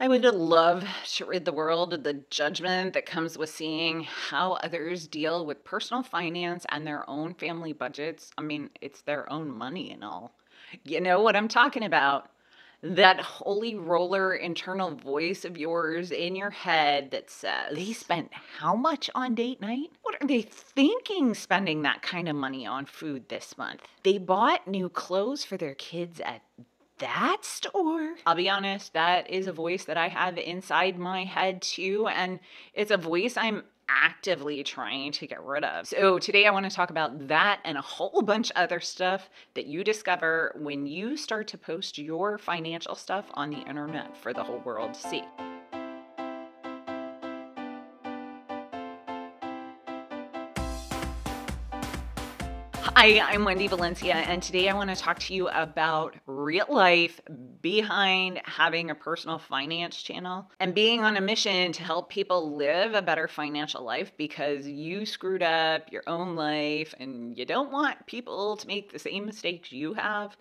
I would love to rid the world of the judgment that comes with seeing how others deal with personal finance and their own family budgets. I mean, it's their own money and all. You know what I'm talking about? That holy roller internal voice of yours in your head that says, They spent how much on date night? What are they thinking spending that kind of money on food this month? They bought new clothes for their kids at that store. I'll be honest, that is a voice that I have inside my head too. And it's a voice I'm actively trying to get rid of. So, today I want to talk about that and a whole bunch other stuff that you discover when you start to post your financial stuff on the internet for the whole world to see. Hi, I'm Wendy Valencia, and today I want to talk to you about real life behind having a personal finance channel and being on a mission to help people live a better financial life because you screwed up your own life and you don't want people to make the same mistakes you have.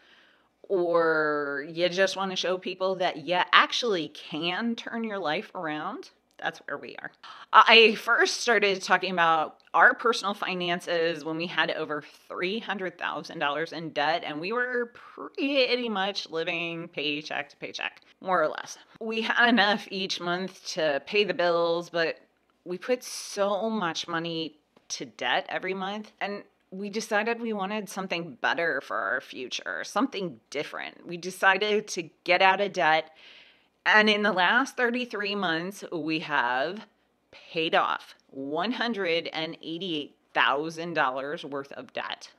Or you just want to show people that you actually can turn your life around that's where we are. Uh, I first started talking about our personal finances when we had over $300,000 in debt and we were pretty much living paycheck to paycheck, more or less. We had enough each month to pay the bills, but we put so much money to debt every month and we decided we wanted something better for our future, something different. We decided to get out of debt and in the last 33 months, we have paid off $188,000 worth of debt.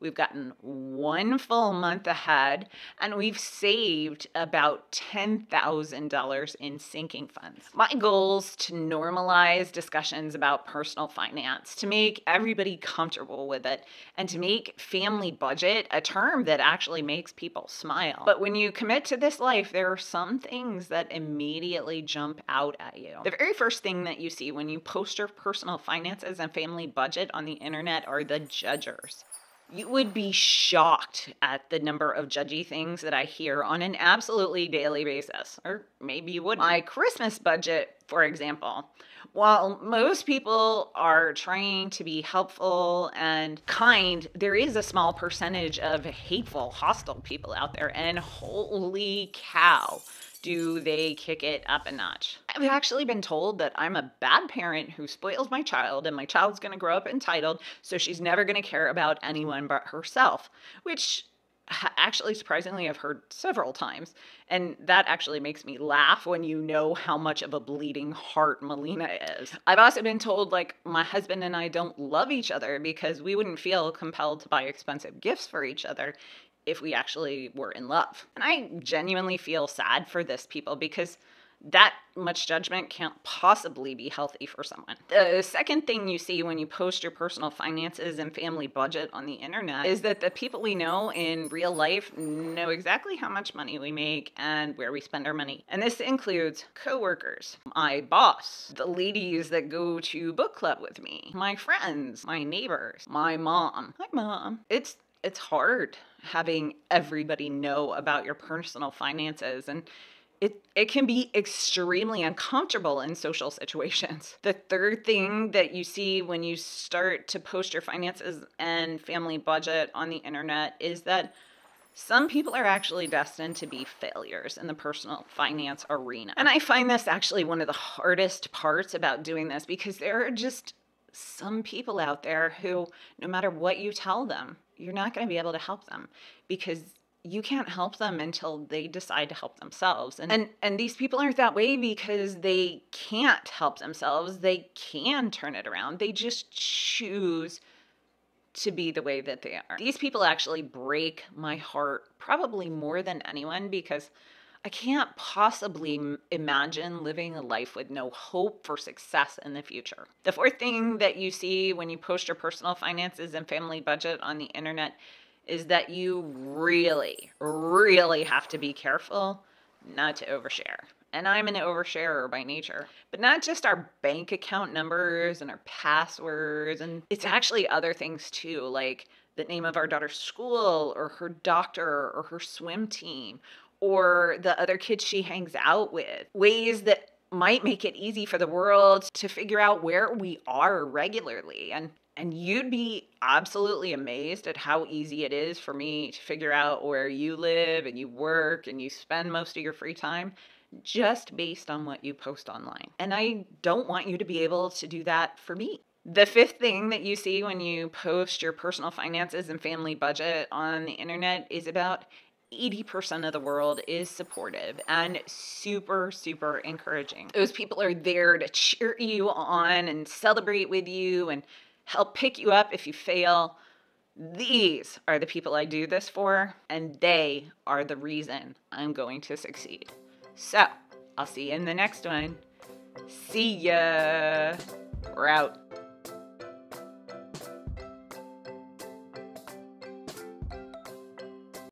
We've gotten one full month ahead and we've saved about $10,000 in sinking funds. My goal is to normalize discussions about personal finance, to make everybody comfortable with it, and to make family budget a term that actually makes people smile. But when you commit to this life, there are some things that immediately jump out at you. The very first thing that you see when you post your personal finances and family budget on the internet are the judgers you would be shocked at the number of judgy things that I hear on an absolutely daily basis. Or maybe you wouldn't. My Christmas budget, for example, while most people are trying to be helpful and kind, there is a small percentage of hateful, hostile people out there. And holy cow do they kick it up a notch? I've actually been told that I'm a bad parent who spoils my child and my child's going to grow up entitled, so she's never going to care about anyone but herself, which actually surprisingly I've heard several times. And that actually makes me laugh when you know how much of a bleeding heart Melina is. I've also been told like my husband and I don't love each other because we wouldn't feel compelled to buy expensive gifts for each other if we actually were in love. And I genuinely feel sad for this people because that much judgment can't possibly be healthy for someone. The second thing you see when you post your personal finances and family budget on the internet is that the people we know in real life know exactly how much money we make and where we spend our money. And this includes coworkers, my boss, the ladies that go to book club with me, my friends, my neighbors, my mom. Hi mom. It's it's hard having everybody know about your personal finances and it, it can be extremely uncomfortable in social situations. The third thing that you see when you start to post your finances and family budget on the internet is that some people are actually destined to be failures in the personal finance arena. And I find this actually one of the hardest parts about doing this because there are just some people out there who, no matter what you tell them, you're not going to be able to help them because you can't help them until they decide to help themselves. And, and and these people aren't that way because they can't help themselves. They can turn it around. They just choose to be the way that they are. These people actually break my heart probably more than anyone because I can't possibly imagine living a life with no hope for success in the future. The fourth thing that you see when you post your personal finances and family budget on the internet is that you really, really have to be careful not to overshare. And I'm an oversharer by nature, but not just our bank account numbers and our passwords, and it's actually other things too, like the name of our daughter's school or her doctor or her swim team or the other kids she hangs out with, ways that might make it easy for the world to figure out where we are regularly. And and you'd be absolutely amazed at how easy it is for me to figure out where you live and you work and you spend most of your free time just based on what you post online. And I don't want you to be able to do that for me. The fifth thing that you see when you post your personal finances and family budget on the internet is about 80% of the world is supportive and super, super encouraging. Those people are there to cheer you on and celebrate with you and help pick you up if you fail. These are the people I do this for, and they are the reason I'm going to succeed. So, I'll see you in the next one. See ya. We're out.